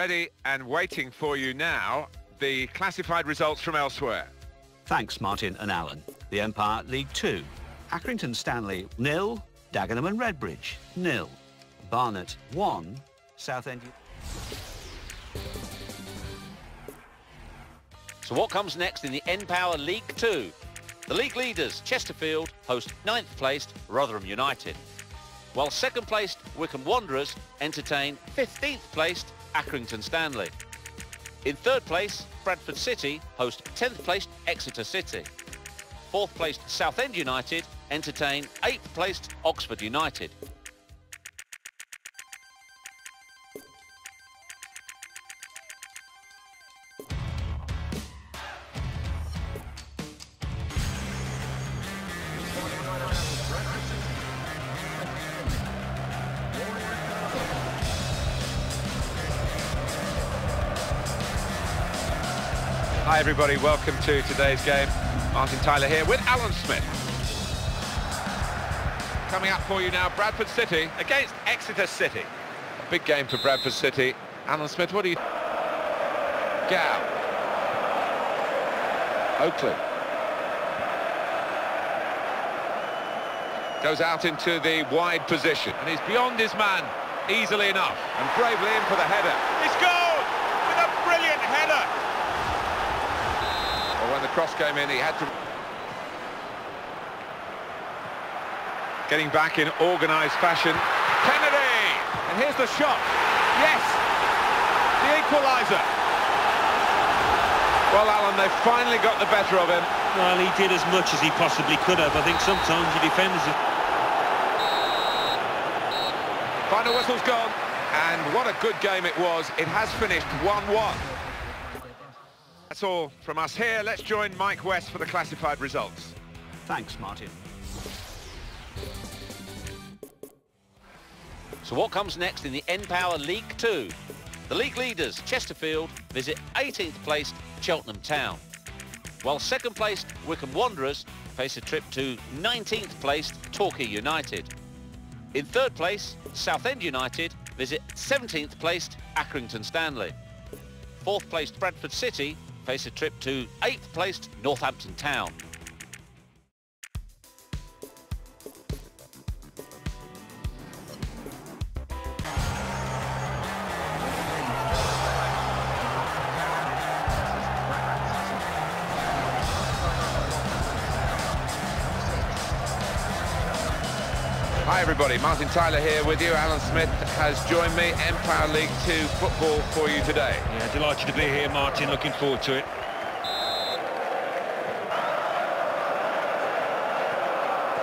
Ready and waiting for you now, the classified results from elsewhere. Thanks, Martin and Alan. The N-Power League 2. Accrington Stanley, nil. Dagenham and Redbridge, nil. Barnet, 1. Southend... So what comes next in the N-Power League 2? The league leaders, Chesterfield, host ninth-placed Rotherham United, while second placed Wycombe Wanderers entertain 15th placed Accrington Stanley. In third place, Bradford City host 10th placed Exeter City. Fourth placed Southend United entertain 8th placed Oxford United. Hi everybody, welcome to today's game. Martin Tyler here with Alan Smith. Coming up for you now, Bradford City against Exeter City. A big game for Bradford City. Alan Smith, what do you... Gow. Oakley. Goes out into the wide position and he's beyond his man easily enough and bravely in for the header. He's gone with a brilliant header. Well, when the cross came in, he had to... Getting back in organised fashion. Kennedy! And here's the shot. Yes! The equaliser. Well, Alan, they finally got the better of him. Well, he did as much as he possibly could have. I think sometimes your defenders... Final whistle's gone. And what a good game it was. It has finished 1-1. That's all from us here. Let's join Mike West for the classified results. Thanks, Martin. So what comes next in the N-Power League 2? The league leaders, Chesterfield, visit 18th placed Cheltenham Town, while second placed Wycombe Wanderers face a trip to 19th placed Torquay United. In third place, Southend United visit 17th placed Accrington Stanley. Fourth placed Bradford City a trip to 8th placed Northampton Town. Hi everybody, Martin Tyler here with you. Alan Smith has joined me. N-Power League 2 football for you today. Yeah, delighted to be here, Martin. Looking forward to it.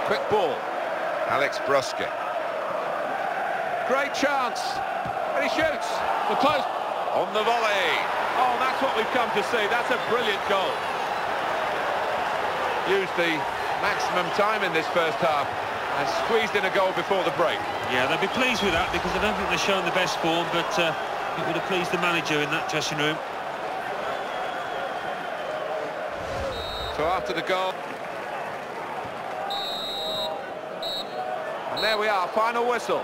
Quick ball. Alex Brusky. Great chance. And he shoots. The close. On the volley. Oh, that's what we've come to see. That's a brilliant goal. Used the maximum time in this first half and squeezed in a goal before the break. Yeah, they'll be pleased with that because I don't think they're showing the best form, but uh, it would have pleased the manager in that dressing room. So after the goal... And there we are, final whistle.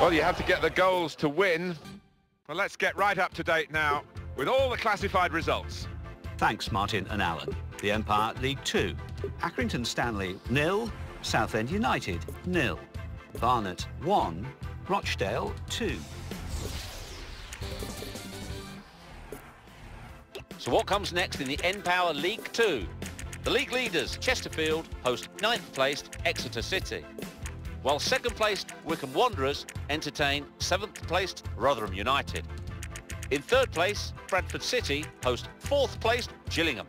Well, you have to get the goals to win. Well, let's get right up to date now with all the classified results. Thanks, Martin and Alan. The N-Power League 2. Accrington Stanley, nil. Southend United, nil. Barnet, 1. Rochdale, 2. So what comes next in the N-Power League 2? The league leaders, Chesterfield, host ninth-placed Exeter City, while second placed Wycombe Wanderers entertain 7th placed Rotherham United. In third place, Bradford City host 4th placed Gillingham.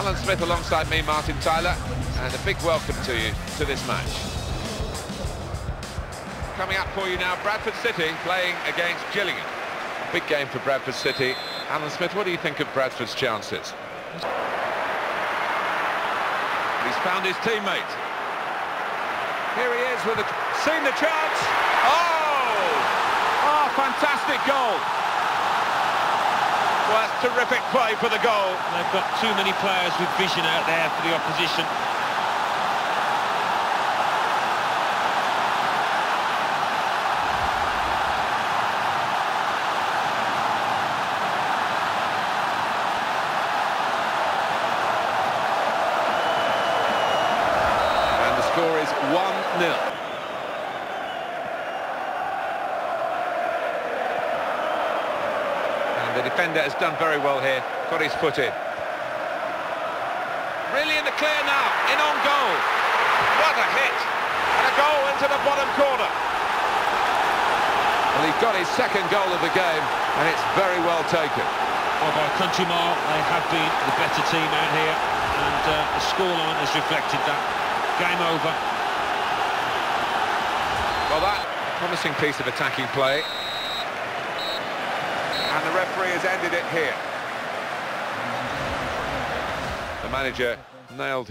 Alan Smith alongside me, Martin Tyler, and a big welcome to you to this match. Coming up for you now, Bradford City playing against Gillingham. Big game for Bradford City. Alan Smith, what do you think of Bradford's chances? He's found his teammate. Here he is with a... Seen the chance! Oh! Oh, fantastic goal! Well, that's terrific play for the goal. They've got too many players with vision out there for the opposition. And the score is 1-0. Defender has done very well here, got his foot in. Really in the clear now, in on goal. What a hit! And a goal into the bottom corner. Well, he's got his second goal of the game, and it's very well taken. Well, by country mile, they have been the better team out here, and uh, the scoreline has reflected that. Game over. Well, that promising piece of attacking play. And the referee has ended it here. The manager nailed